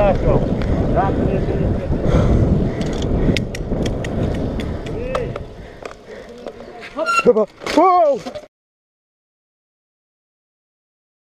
lá, João. Dá pra ele. Uou!